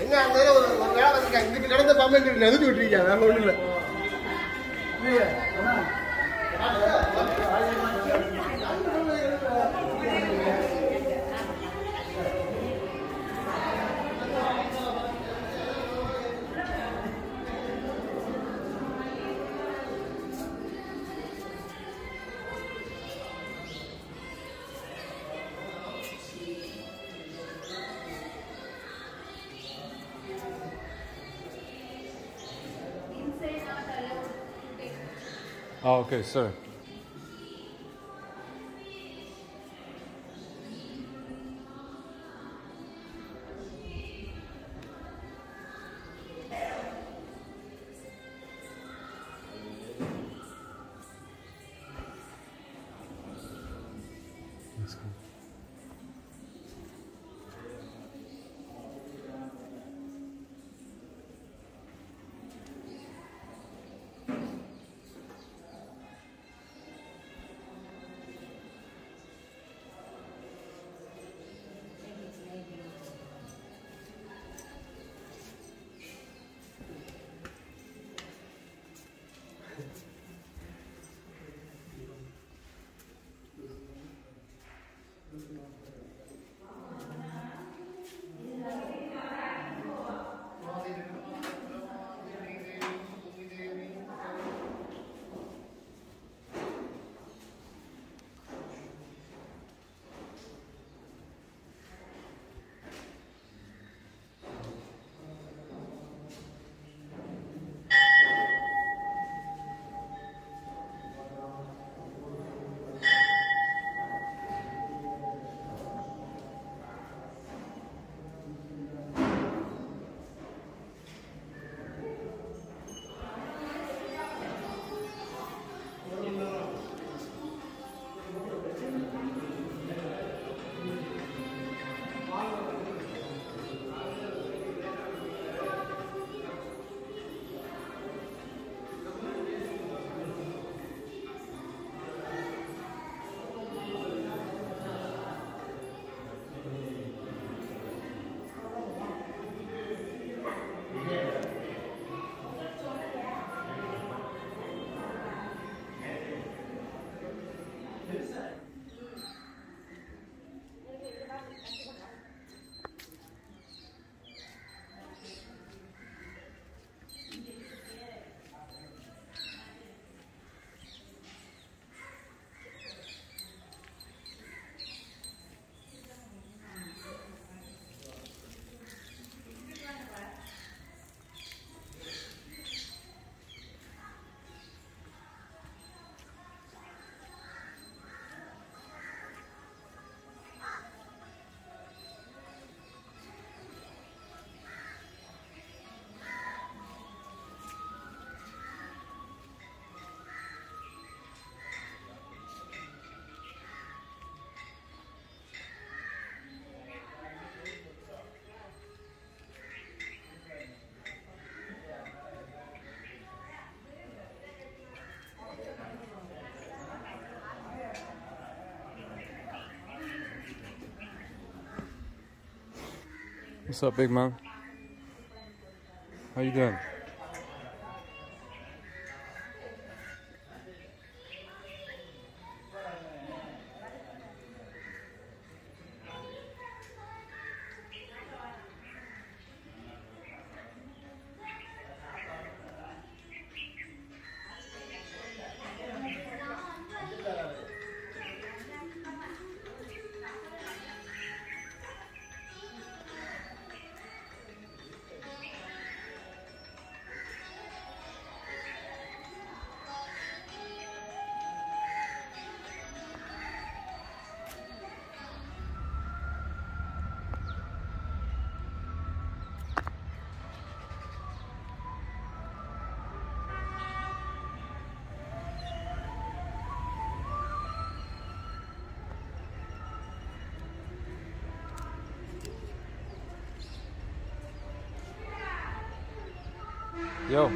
என்ன அங்க ஒரு ஒரு வேலை வச்சிருக்காங்க இதுக்கு நடந்த பாம்பு நெருங்கி விட்டுருக்கீங்க வேற ஒண்ணு இல்லை. Oh, okay, sorry. What's up, big man? How you doing? Yo.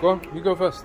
Go on, you go first.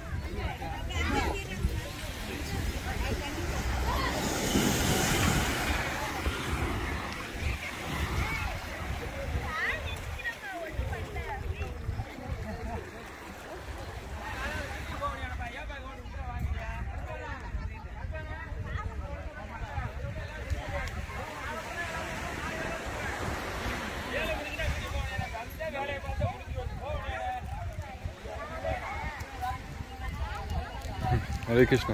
हरे कृष्ण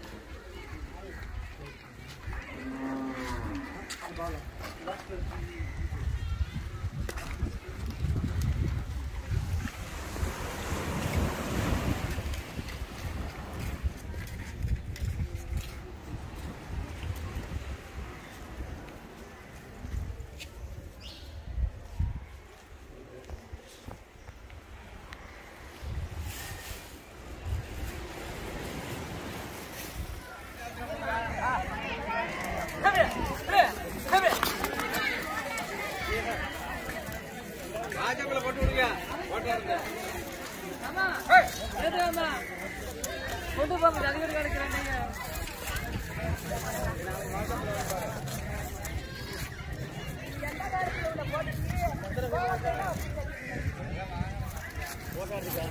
கொண்டு போக ஜல்லிக்கட்டு கிடைக்கிறேன் நீங்க போட்டா இருக்கா.